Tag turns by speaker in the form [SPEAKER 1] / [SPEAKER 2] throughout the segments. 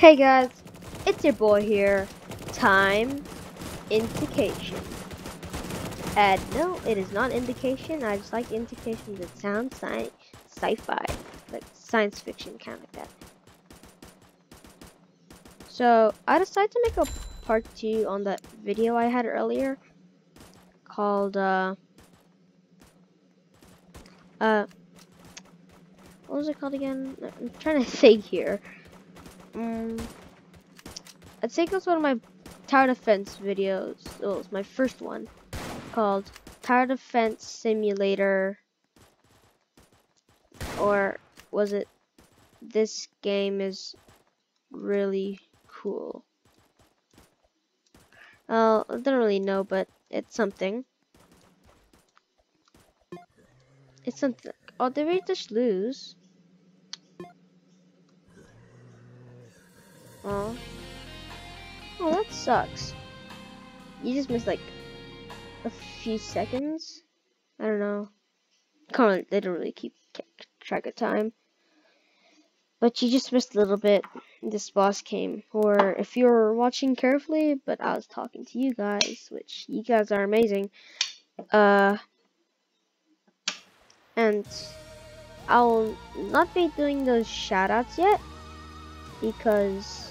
[SPEAKER 1] Hey guys, it's your boy here. Time indication. And no, it is not indication. I just like indication that sounds sci sci-fi, like science fiction kind of that. So I decided to make a part two on that video I had earlier called uh uh what was it called again? I'm trying to think here. Um, I'd say it was one of my tower defense videos. Well, it was my first one called Tower Defense Simulator. Or was it This Game is Really Cool? Uh, I don't really know, but it's something. It's something. Oh, did we just lose? Oh. Oh, that sucks. You just missed like a few seconds. I don't know. Can't they don't really keep track of time. But you just missed a little bit. This boss came. Or if you were watching carefully, but I was talking to you guys, which you guys are amazing. Uh, and I'll not be doing those shoutouts yet because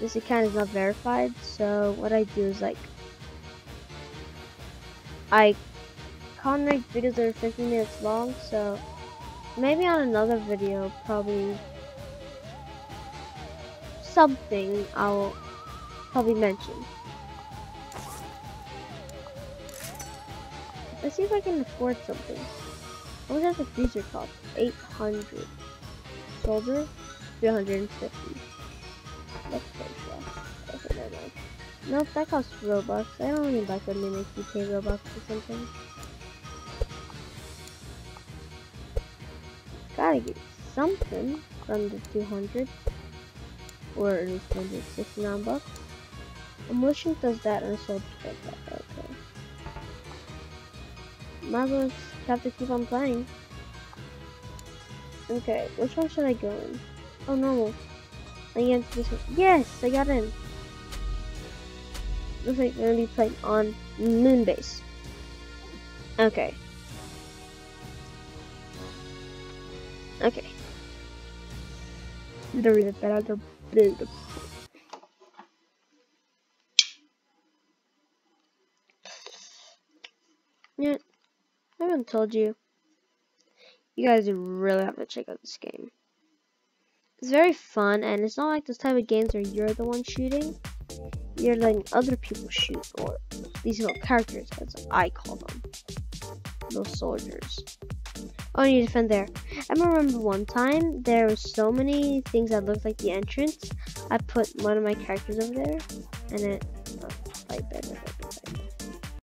[SPEAKER 1] this account is not verified so what I do is like I can't make videos that are 50 minutes long so maybe on another video probably something I'll probably mention. Let's see if I can afford something. What does the freezer cost 800 soldier 350 Let's go Never. Nope, that costs Robux. I don't really like when they make you pay Robux or something. Gotta get something from the 200. Or at least 169 bucks. Emotion does that and Soldier does that. Okay. Might as well have to keep on playing. Okay, which one should I go in? Oh, normal. Against this one. Yes, I got in. Looks like we're gonna be playing on Moonbase. Okay. Okay. The read it better. Yeah, I haven't told you. You guys really have to check out this game it's very fun and it's not like those type of games where you're the one shooting you're letting other people shoot or these little characters as I call them. Those soldiers. Oh you defend there. I remember one time there was so many things that looked like the entrance I put one of my characters over there and it oh, better